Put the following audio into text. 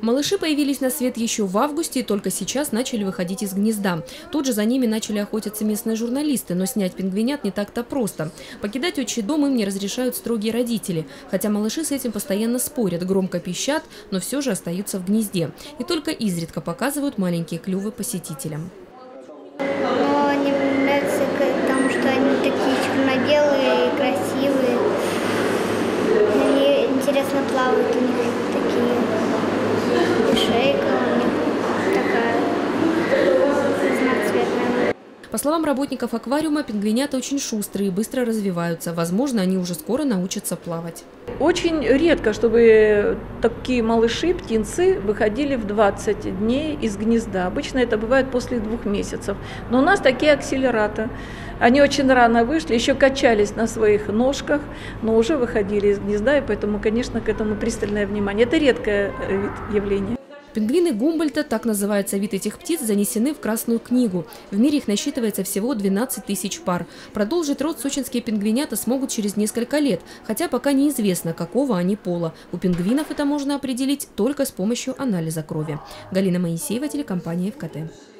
Малыши появились на свет еще в августе и только сейчас начали выходить из гнезда. Тут же за ними начали охотиться местные журналисты, но снять пингвинят не так-то просто. Покидать отчий дом им не разрешают строгие родители, хотя малыши с этим постоянно спорят, громко пищат, но все же остаются в гнезде. И только изредка показывают маленькие клювы посетителям. Но они нравятся, потому что они такие черно-белые, красивые. Они интересно плавают у них такие. И шейка у них такая разноцветная. По словам работников аквариума, пингвинята очень шустрые и быстро развиваются. Возможно, они уже скоро научатся плавать. Очень редко, чтобы такие малыши, птенцы, выходили в 20 дней из гнезда. Обычно это бывает после двух месяцев. Но у нас такие акселераты. Они очень рано вышли, еще качались на своих ножках, но уже выходили из гнезда, и поэтому, конечно, к этому пристальное внимание. Это редкое э, вид явления. Пингвины Гумбольта, так называется вид этих птиц, занесены в Красную книгу. В мире их насчитывается всего 12 тысяч пар. Продолжить род сочинские пингвинята смогут через несколько лет, хотя пока неизвестно, какого они пола. У пингвинов это можно определить только с помощью анализа крови. Галина Моисеева, телекомпания ФКТ.